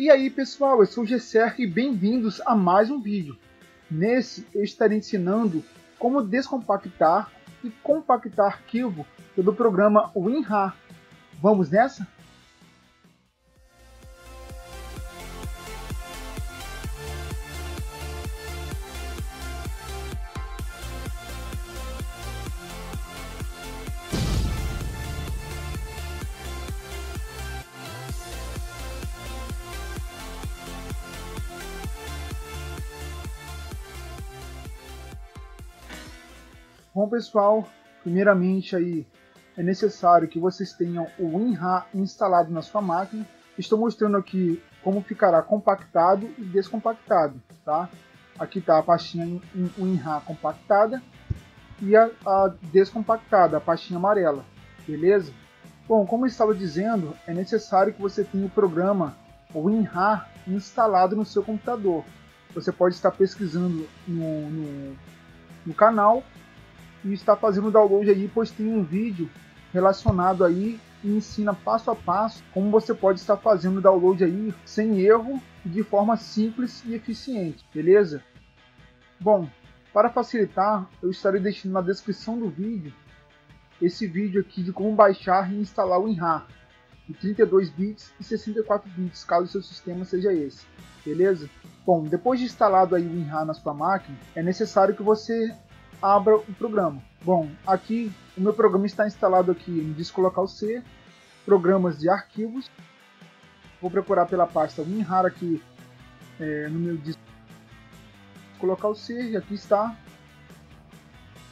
E aí pessoal, eu sou o Gesser e bem-vindos a mais um vídeo. Nesse eu estarei ensinando como descompactar e compactar arquivo pelo programa WinRAR. Vamos nessa? Bom pessoal, primeiramente aí é necessário que vocês tenham o WinRAR instalado na sua máquina. Estou mostrando aqui como ficará compactado e descompactado, tá? Aqui está a pastinha WinRAR compactada e a, a descompactada, a pastinha amarela, beleza? Bom, como eu estava dizendo, é necessário que você tenha o programa WinRAR instalado no seu computador. Você pode estar pesquisando no, no, no canal e está fazendo download aí, pois tem um vídeo relacionado aí e ensina passo a passo como você pode estar fazendo o download aí sem erro e de forma simples e eficiente, beleza? Bom, para facilitar, eu estarei deixando na descrição do vídeo esse vídeo aqui de como baixar e instalar o WinRAR de 32 bits e 64 bits, caso seu sistema seja esse, beleza? Bom, depois de instalado aí o WinRAR na sua máquina, é necessário que você abra o programa. Bom, aqui o meu programa está instalado aqui no disco local C, programas de arquivos. Vou procurar pela pasta WinRAR aqui é, no meu disco local C e aqui está.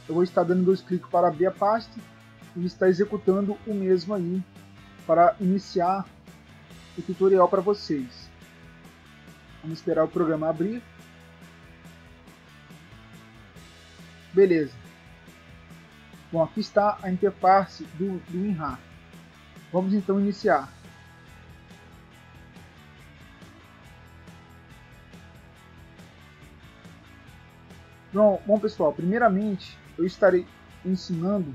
Eu vou estar dando dois cliques para abrir a pasta e está executando o mesmo aí para iniciar o tutorial para vocês. Vamos esperar o programa abrir. Beleza. Bom, aqui está a interface do, do WinRAR. Vamos então iniciar. Bom, bom pessoal, primeiramente eu estarei ensinando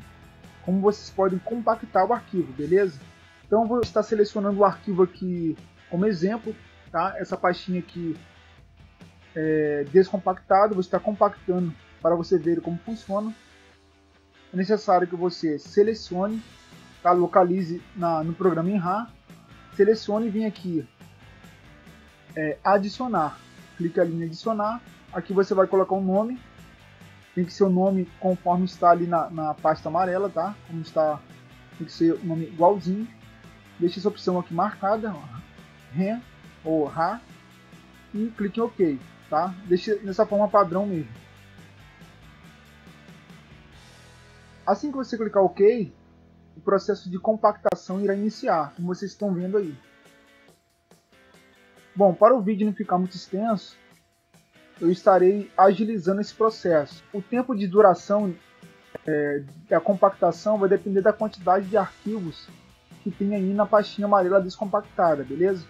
como vocês podem compactar o arquivo, beleza? Então eu vou estar selecionando o arquivo aqui como exemplo, tá? Essa pastinha aqui é descompactado, vou estar compactando para você ver como funciona, é necessário que você selecione, tá? localize na, no programa em RAR, selecione e vem aqui é, adicionar. Clique ali em adicionar, aqui você vai colocar um nome, tem que ser o nome conforme está ali na, na pasta amarela, tá? Como está, tem que ser o nome igualzinho. Deixe essa opção aqui marcada, REN ou RAR, e clique em OK, tá? Deixe dessa forma padrão mesmo. Assim que você clicar OK, o processo de compactação irá iniciar, como vocês estão vendo aí. Bom, para o vídeo não ficar muito extenso, eu estarei agilizando esse processo. O tempo de duração é, da compactação vai depender da quantidade de arquivos que tem aí na pastinha amarela descompactada, beleza?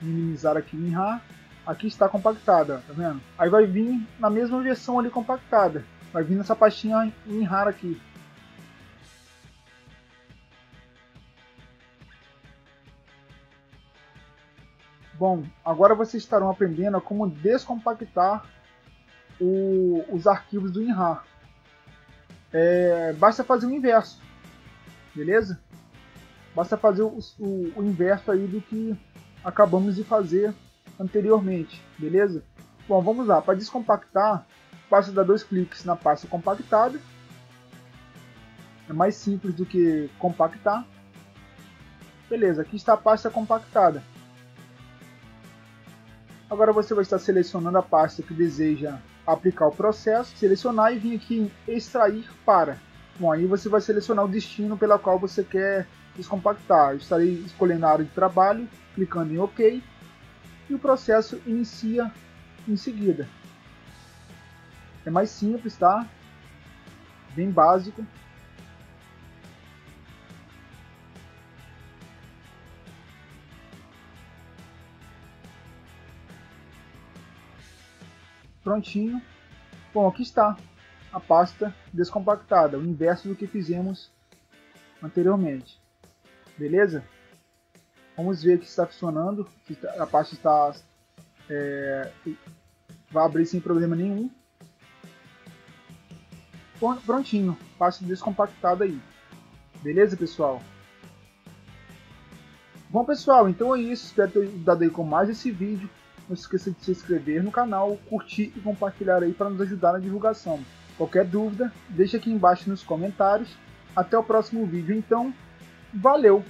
Minimizar aqui em RAR, aqui está compactada, tá vendo? Aí vai vir na mesma versão ali compactada, vai vir nessa pastinha em RAR aqui. Bom, agora vocês estarão aprendendo a como descompactar o, os arquivos do WinRAR. É, basta fazer o inverso, beleza? Basta fazer o, o, o inverso aí do que acabamos de fazer anteriormente, beleza? Bom, vamos lá, para descompactar, basta dar dois cliques na pasta compactada, é mais simples do que compactar. Beleza, aqui está a pasta compactada. Agora você vai estar selecionando a pasta que deseja aplicar o processo, selecionar e vir aqui em extrair para. Bom, aí você vai selecionar o destino pela qual você quer descompactar. Eu estarei escolhendo a área de trabalho, clicando em OK e o processo inicia em seguida. É mais simples, tá? Bem básico. prontinho. Bom, aqui está a pasta descompactada, o inverso do que fizemos anteriormente. Beleza? Vamos ver que está funcionando, que a pasta está é, vai abrir sem problema nenhum. Prontinho, pasta descompactada aí. Beleza, pessoal? Bom, pessoal, então é isso. Espero ter ajudado aí com mais esse vídeo. Não se esqueça de se inscrever no canal, curtir e compartilhar aí para nos ajudar na divulgação. Qualquer dúvida, deixa aqui embaixo nos comentários. Até o próximo vídeo, então. Valeu!